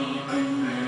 Amen.